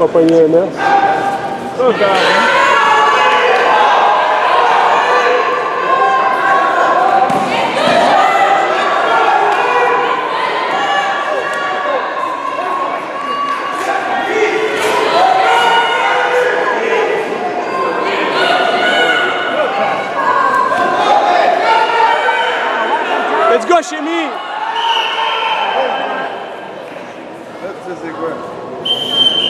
Apanhei né? Let's go, Shemi! That's a good